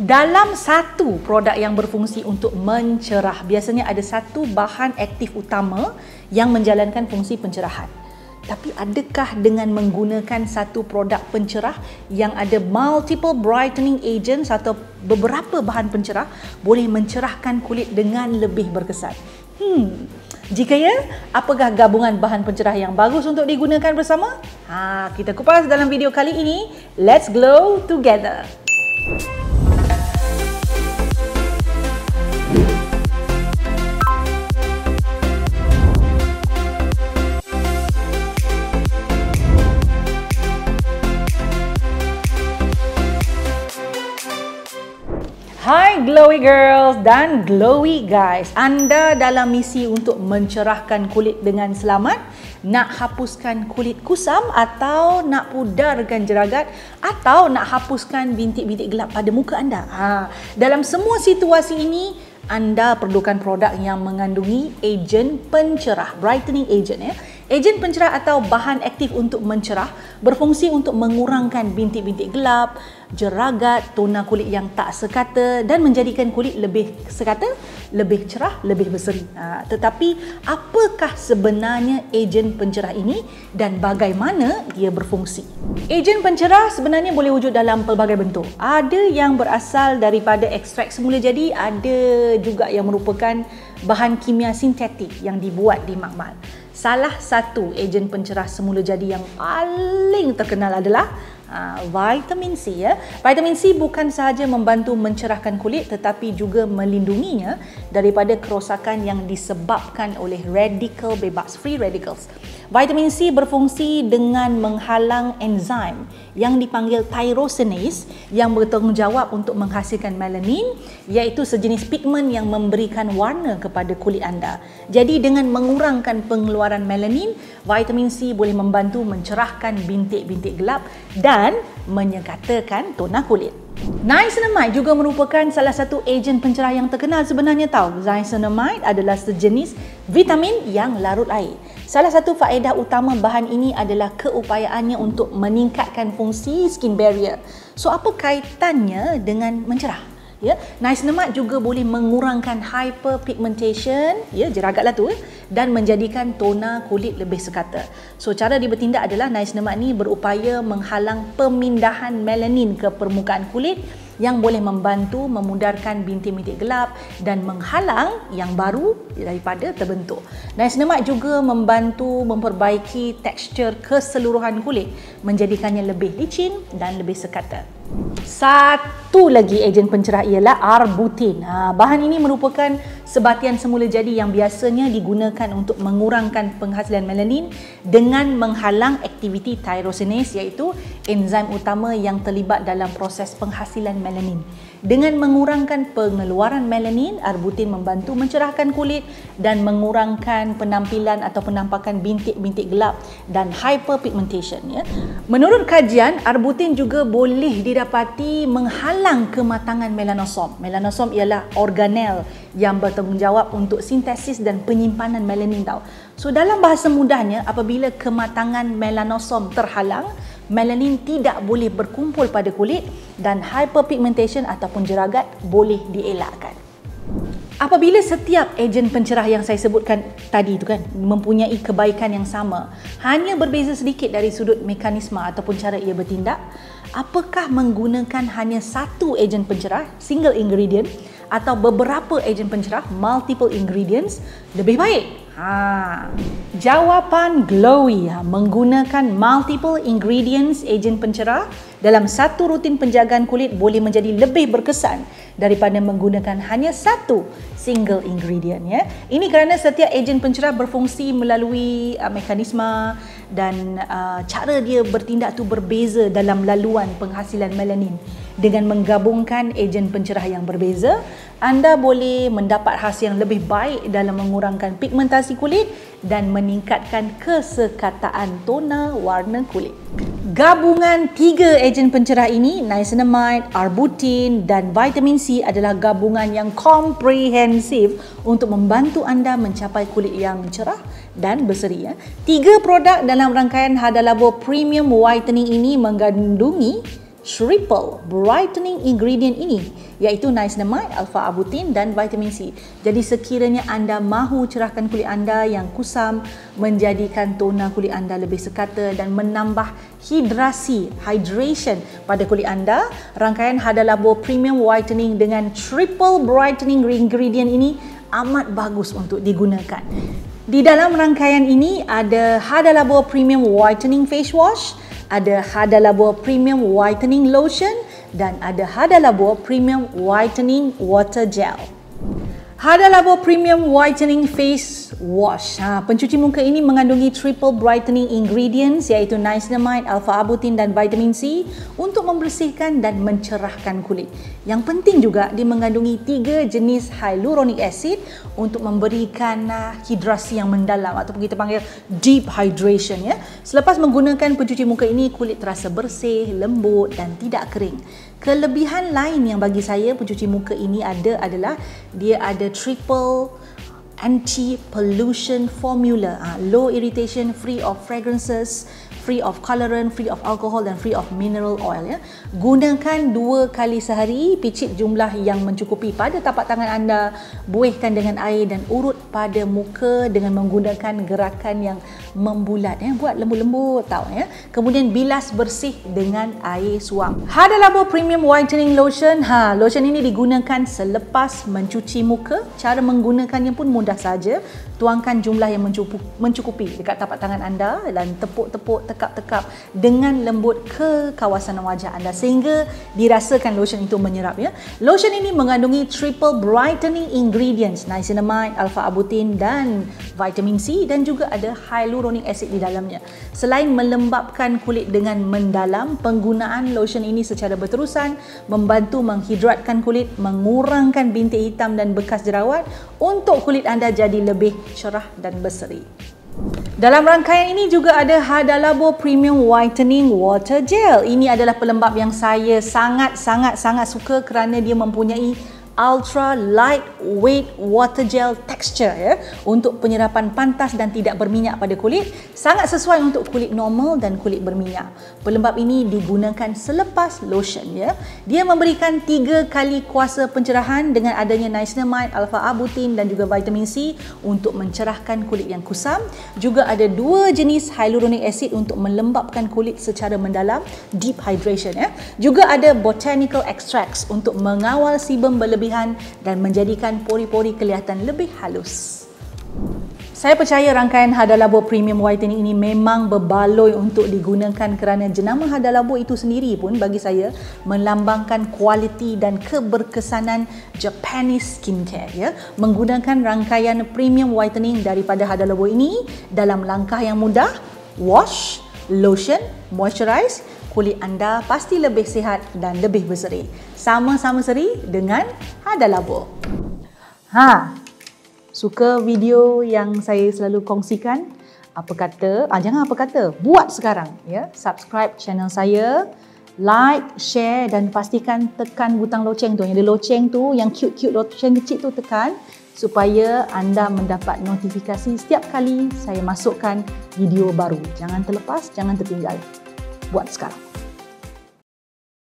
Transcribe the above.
Dalam satu produk yang berfungsi untuk mencerah, biasanya ada satu bahan aktif utama yang menjalankan fungsi pencerahan. Tapi adakah dengan menggunakan satu produk pencerah yang ada multiple brightening agents atau beberapa bahan pencerah boleh mencerahkan kulit dengan lebih berkesan? Hmm. Jika ya, apakah gabungan bahan pencerah yang bagus untuk digunakan bersama? Ha, kita kupas dalam video kali ini. Let's glow together. Glowy girls dan glowy guys. Anda dalam misi untuk mencerahkan kulit dengan selamat, nak hapuskan kulit kusam atau nak pudarkan jeragat atau nak hapuskan bintik-bintik gelap pada muka anda. Ha, dalam semua situasi ini anda perlukan produk yang mengandungi ejen pencerah, brightening agent ya. Ejen pencerah atau bahan aktif untuk mencerah berfungsi untuk mengurangkan bintik-bintik gelap, jeragat, tona kulit yang tak sekata dan menjadikan kulit lebih sekata, lebih cerah, lebih berseri. Ha, tetapi apakah sebenarnya ejen pencerah ini dan bagaimana dia berfungsi? Ejen pencerah sebenarnya boleh wujud dalam pelbagai bentuk. Ada yang berasal daripada ekstrak semula jadi, ada juga yang merupakan bahan kimia sintetik yang dibuat di makmal. Salah satu ejen pencerah semula jadi yang paling terkenal adalah uh, vitamin C ya. Vitamin C bukan sahaja membantu mencerahkan kulit tetapi juga melindunginya daripada kerosakan yang disebabkan oleh radikal bebas free radicals. Vitamin C berfungsi dengan menghalang enzim yang dipanggil tyrosinase yang bertanggungjawab untuk menghasilkan melanin iaitu sejenis pigmen yang memberikan warna kepada kulit anda. Jadi dengan mengurangkan pengeluaran melanin, vitamin C boleh membantu mencerahkan bintik-bintik gelap dan menyekatakan tona kulit. Niacinamide juga merupakan salah satu ejen pencerah yang terkenal sebenarnya tahu. Niacinamide adalah sejenis vitamin yang larut air. Salah satu faedah utama bahan ini adalah keupayaannya untuk meningkatkan fungsi skin barrier. So apa kaitannya dengan mencerah? Ya niacinamide juga boleh mengurangkan hyperpigmentation ya jeragatlah tu dan menjadikan tona kulit lebih sekata so cara dia bertindak adalah niacinamide ni berupaya menghalang pemindahan melanin ke permukaan kulit yang boleh membantu memudarkan bintik-bintik gelap dan menghalang yang baru daripada terbentuk. Niacinamide juga membantu memperbaiki tekstur keseluruhan kulit menjadikannya lebih licin dan lebih sekata. Satu lagi ejen pencerah ialah arbutin. Ha, bahan ini merupakan sebatian semula jadi yang biasanya digunakan untuk mengurangkan penghasilan melanin dengan menghalang aktiviti tyrosinase iaitu enzim utama yang terlibat dalam proses penghasilan melanin. Dengan mengurangkan pengeluaran melanin, arbutin membantu mencerahkan kulit dan mengurangkan penampilan atau penampakan bintik-bintik gelap dan hyperpigmentation. Ya. Menurut kajian, arbutin juga boleh didapati menghalang kematangan melanosom. Melanosom ialah organel yang bertanggungjawab untuk sintesis dan penyimpanan melanin tau. So dalam bahasa mudahnya, apabila kematangan melanosom terhalang, melanin tidak boleh berkumpul pada kulit dan hyperpigmentation ataupun jeragat boleh dielakkan. Apabila setiap ejen pencerah yang saya sebutkan tadi itu kan mempunyai kebaikan yang sama, hanya berbeza sedikit dari sudut mekanisme ataupun cara ia bertindak, apakah menggunakan hanya satu ejen pencerah, single ingredient atau beberapa ejen pencerah, multiple ingredients lebih baik? Ha. Jawapan glowy ha. menggunakan multiple ingredients ejen pencerah dalam satu rutin penjagaan kulit boleh menjadi lebih berkesan daripada menggunakan hanya satu single ingredient ya. Ini kerana setiap ejen pencerah berfungsi melalui uh, mekanisme dan uh, cara dia bertindak tu berbeza dalam laluan penghasilan melanin. Dengan menggabungkan ejen pencerah yang berbeza, anda boleh mendapat hasil yang lebih baik dalam mengurangkan pigmentasi kulit dan meningkatkan kesekataan tona warna kulit. Gabungan tiga ejen pencerah ini, niacinamide, arbutin dan vitamin C adalah gabungan yang komprehensif untuk membantu anda mencapai kulit yang cerah dan berseri. Ya. Tiga produk dalam rangkaian Hada Labo Premium Whitening ini mengandungi triple brightening ingredient ini iaitu niacinamide, alpha-arbutin dan vitamin C. Jadi sekiranya anda mahu cerahkan kulit anda yang kusam, menjadikan tona kulit anda lebih sekata dan menambah hidrasi, hydration pada kulit anda, rangkaian Hada Labo Premium Whitening dengan triple brightening ingredient ini amat bagus untuk digunakan. Di dalam rangkaian ini ada Hada Labo Premium Whitening Face Wash, ada Hada Labo Premium Whitening Lotion dan ada Hada Labo Premium Whitening Water Gel. Hada Labo Premium Whitening Face Wash. Ha, pencuci muka ini mengandungi triple brightening ingredients iaitu niacinamide, alpha-arbutin dan vitamin C untuk membersihkan dan mencerahkan kulit. Yang penting juga dia mengandungi tiga jenis hyaluronic acid untuk memberikan uh, hidrasi yang mendalam atau kita panggil deep hydration ya. Selepas menggunakan pencuci muka ini kulit terasa bersih, lembut dan tidak kering. Kelebihan lain yang bagi saya pencuci muka ini ada adalah dia ada triple anti-pollution formula. Ha, low irritation, free of fragrances, free of colorant, free of alcohol dan free of mineral oil ya. Gunakan dua kali sehari, picit jumlah yang mencukupi pada tapak tangan anda, buihkan dengan air dan urut pada muka dengan menggunakan gerakan yang membulat ya, buat lembut-lembut tau ya. Kemudian bilas bersih dengan air suam. Hada Labo Premium Whitening Lotion. Ha, lotion ini digunakan selepas mencuci muka. Cara menggunakannya pun mudah saja. Tuangkan jumlah yang mencukupi dekat tapak tangan anda dan tepuk-tepuk tekap-tekap dengan lembut ke kawasan wajah anda sehingga dirasakan lotion itu menyerap ya. Lotion ini mengandungi triple brightening ingredients niacinamide, alpha-arbutin dan vitamin C dan juga ada hyaluronic acid di dalamnya. Selain melembabkan kulit dengan mendalam, penggunaan lotion ini secara berterusan membantu menghidratkan kulit, mengurangkan bintik hitam dan bekas jerawat untuk kulit anda jadi lebih cerah dan berseri. Dalam rangkaian ini juga ada Hada Labo Premium Whitening Water Gel. Ini adalah pelembab yang saya sangat-sangat-sangat suka kerana dia mempunyai ultra lightweight water gel texture ya untuk penyerapan pantas dan tidak berminyak pada kulit. Sangat sesuai untuk kulit normal dan kulit berminyak. Pelembab ini digunakan selepas lotion ya. Dia memberikan tiga kali kuasa pencerahan dengan adanya niacinamide alpha arbutin dan juga vitamin C untuk mencerahkan kulit yang kusam. Juga ada dua jenis hyaluronic acid untuk melembabkan kulit secara mendalam deep hydration ya. Juga ada botanical extracts untuk mengawal sebum berlebih berlebihan dan menjadikan pori-pori kelihatan lebih halus. Saya percaya rangkaian Hada Labo Premium Whitening ini memang berbaloi untuk digunakan kerana jenama Hada Labo itu sendiri pun bagi saya melambangkan kualiti dan keberkesanan Japanese skincare ya. Menggunakan rangkaian premium whitening daripada Hada Labo ini dalam langkah yang mudah, wash, lotion, moisturize, kulit anda pasti lebih sihat dan lebih berseri. Sama-sama seri dengan Hada Labo. Ha, suka video yang saya selalu kongsikan? Apa kata? Ah, jangan apa kata. Buat sekarang. ya. Subscribe channel saya. Like, share dan pastikan tekan butang loceng tu. Yang ada loceng tu, yang cute-cute loceng kecil tu tekan supaya anda mendapat notifikasi setiap kali saya masukkan video baru. Jangan terlepas, jangan tertinggal. Buat sekarang.